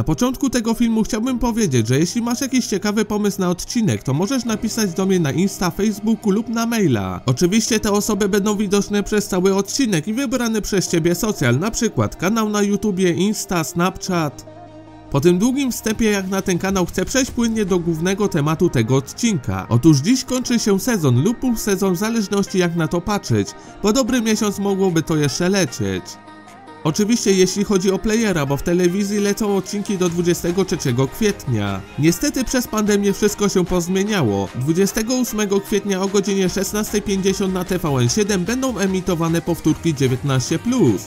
Na początku tego filmu chciałbym powiedzieć, że jeśli masz jakiś ciekawy pomysł na odcinek, to możesz napisać do mnie na Insta, Facebooku lub na maila. Oczywiście te osoby będą widoczne przez cały odcinek i wybrany przez ciebie socjal, na przykład kanał na YouTubie, Insta, Snapchat. Po tym długim wstępie jak na ten kanał chcę przejść płynnie do głównego tematu tego odcinka. Otóż dziś kończy się sezon lub półsezon w zależności jak na to patrzeć, bo dobry miesiąc mogłoby to jeszcze lecieć. Oczywiście jeśli chodzi o playera, bo w telewizji lecą odcinki do 23 kwietnia. Niestety przez pandemię wszystko się pozmieniało. 28 kwietnia o godzinie 16.50 na TVN7 będą emitowane powtórki 19+,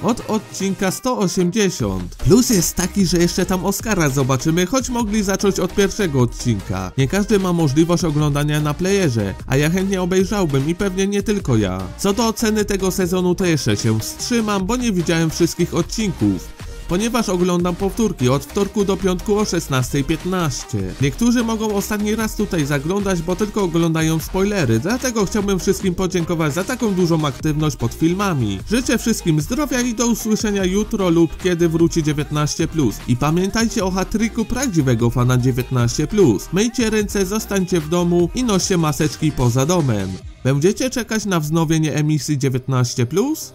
od odcinka 180. Plus jest taki, że jeszcze tam Oscara zobaczymy, choć mogli zacząć od pierwszego odcinka. Nie każdy ma możliwość oglądania na playerze, a ja chętnie obejrzałbym i pewnie nie tylko ja. Co do oceny tego sezonu to jeszcze się wstrzymam, bo nie widziałem wszystkich odcinków ponieważ oglądam powtórki od wtorku do piątku o 16.15. Niektórzy mogą ostatni raz tutaj zaglądać, bo tylko oglądają spoilery, dlatego chciałbym wszystkim podziękować za taką dużą aktywność pod filmami. Życzę wszystkim zdrowia i do usłyszenia jutro lub kiedy wróci 19+. I pamiętajcie o hatryku prawdziwego fana 19+. Myjcie ręce, zostańcie w domu i noście maseczki poza domem. Będziecie czekać na wznowienie emisji 19+?